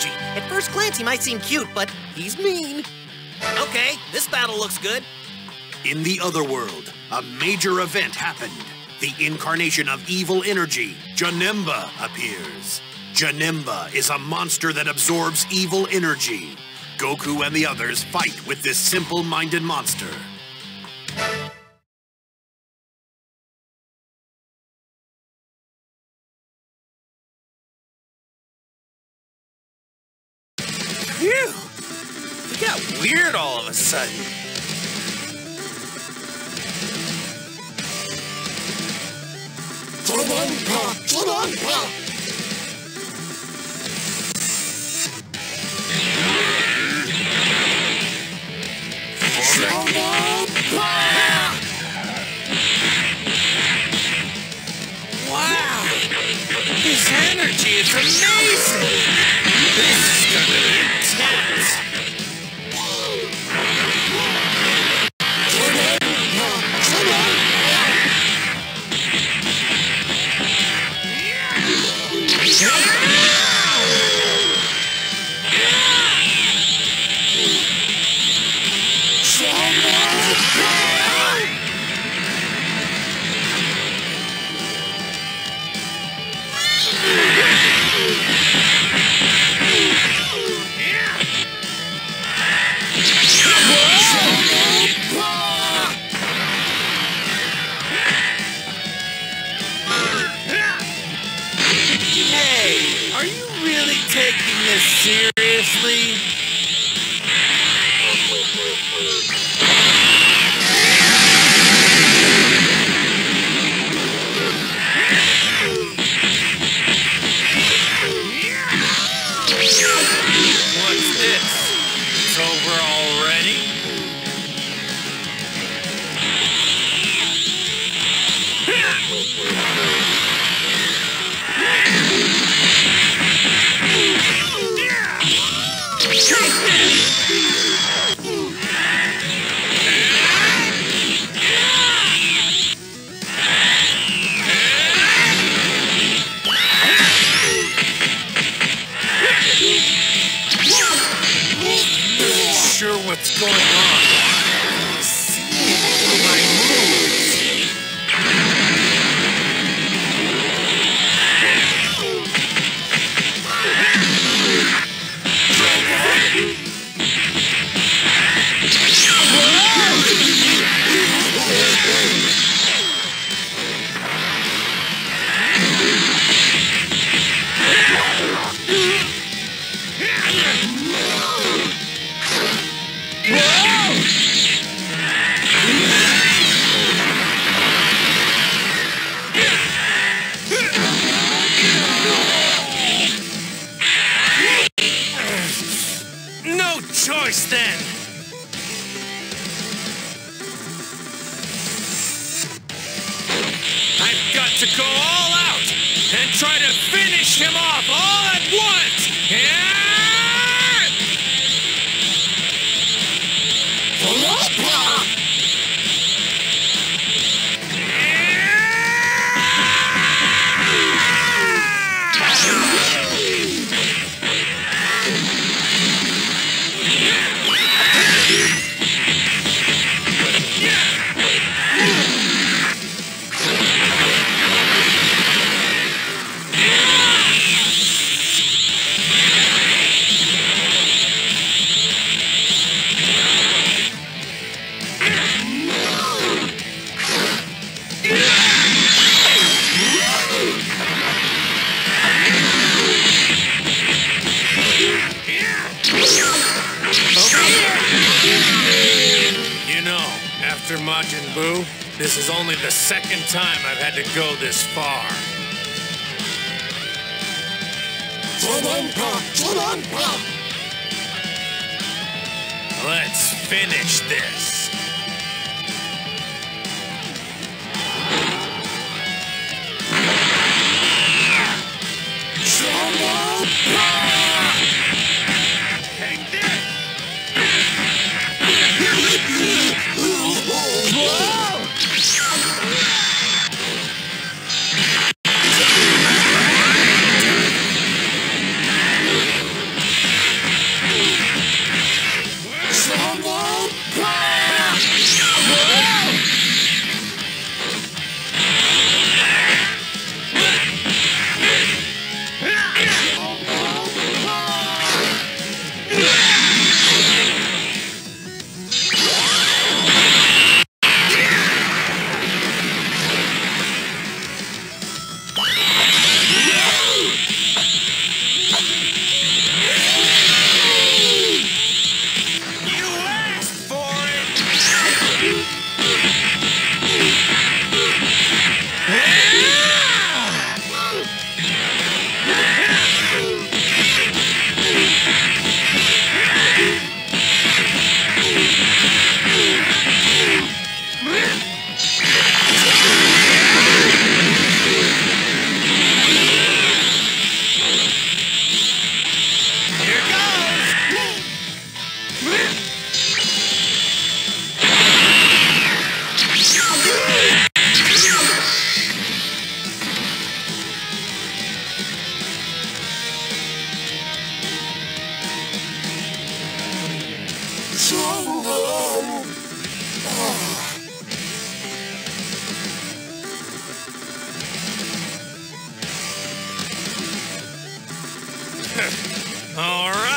energy. At first glance, he might seem cute, but he's mean. Okay, this battle looks good. In the other world, a major event happened. The incarnation of evil energy, Janemba, appears. Janemba is a monster that absorbs evil energy. Goku and the others fight with this simple-minded monster. Hey, to go all out and try to finish him off. All Buu, this is only the second time I've had to go this far. Let's finish this. Whoa! All right.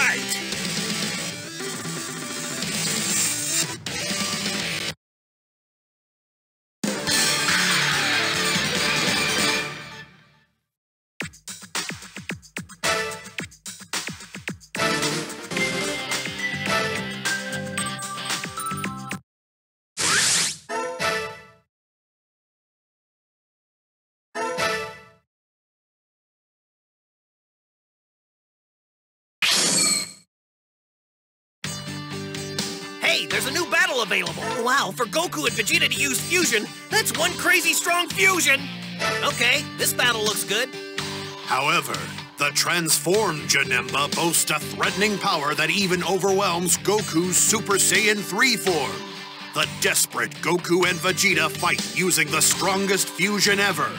Hey, there's a new battle available. Wow, for Goku and Vegeta to use fusion, that's one crazy strong fusion. Okay, this battle looks good. However, the transformed Janemba boasts a threatening power that even overwhelms Goku's Super Saiyan 3 form. The desperate Goku and Vegeta fight using the strongest fusion ever.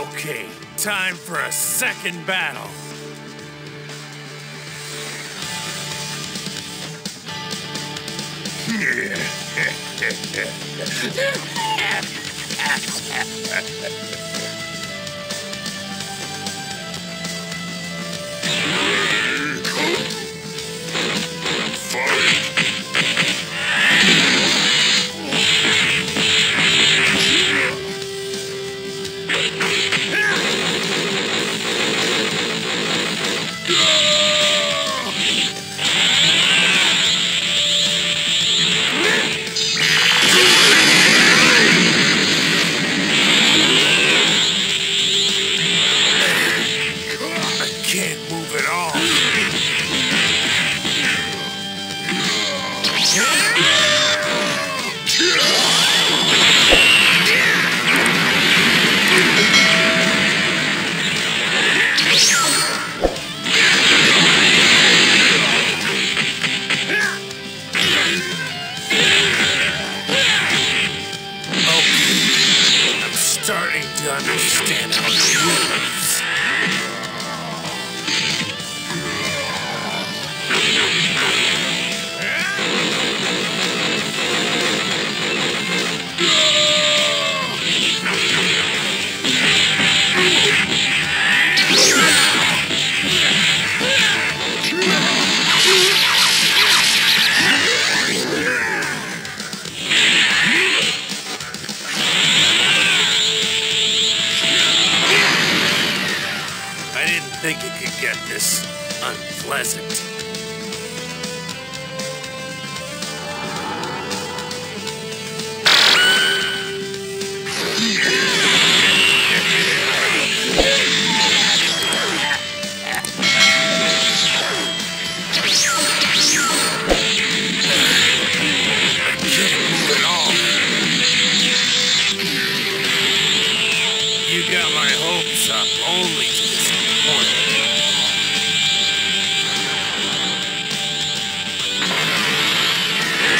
Okay, time for a second battle.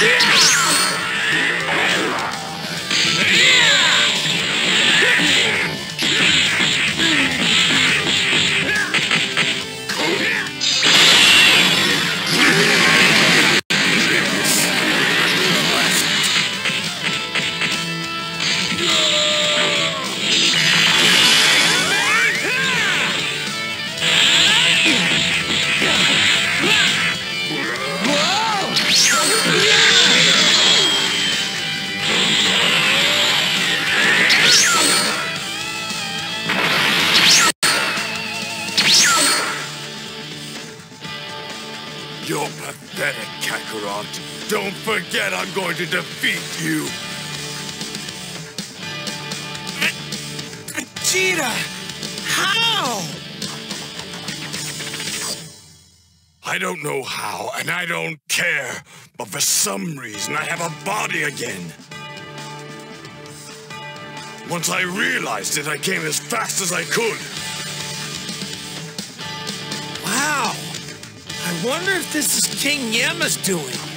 You're Don't forget I'm going to defeat you. Vegeta! How? I don't know how, and I don't care. But for some reason, I have a body again. Once I realized it, I came as fast as I could. Wow! I wonder if this is King Yemma's doing.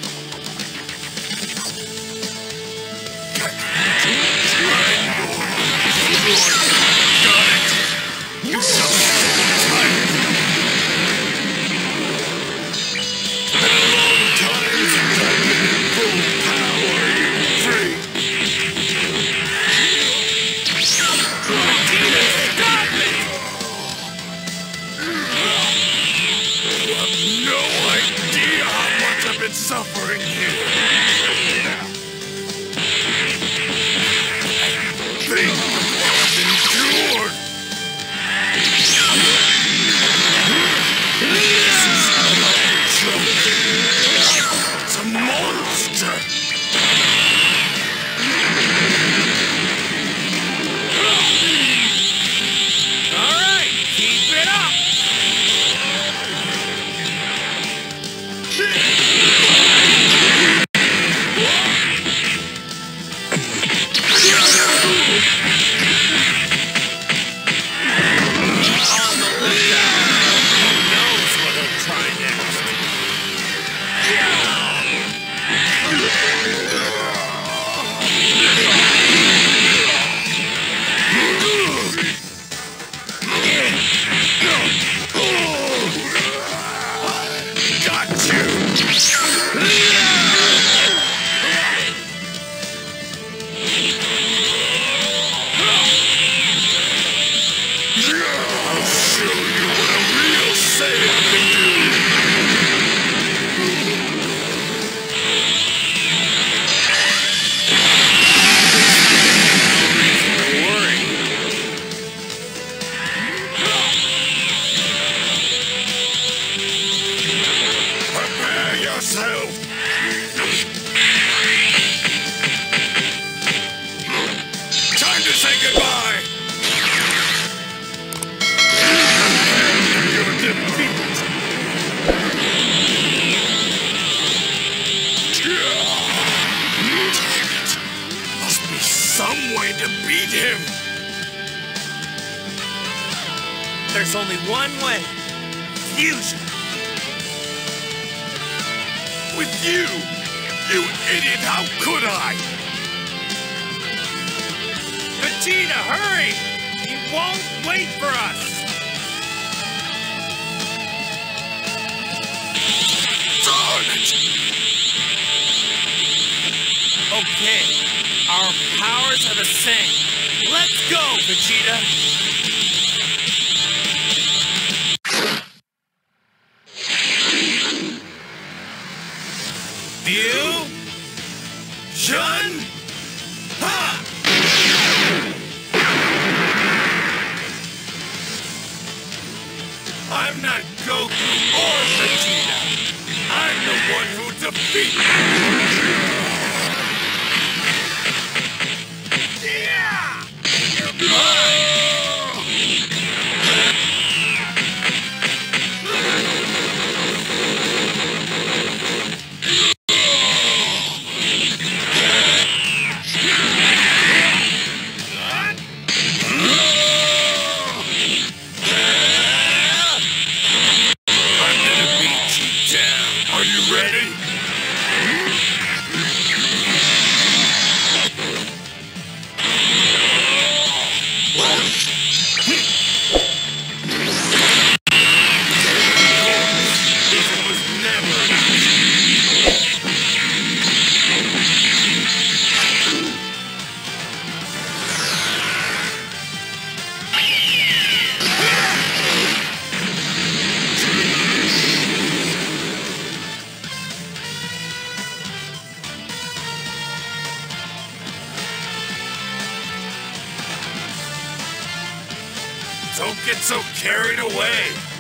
There's only one way. Fusion. With you! You idiot, how could I? Vegeta, hurry! He won't wait for us! Darn it! Okay, our powers are the same. Let's go, Vegeta. Don't get so carried away.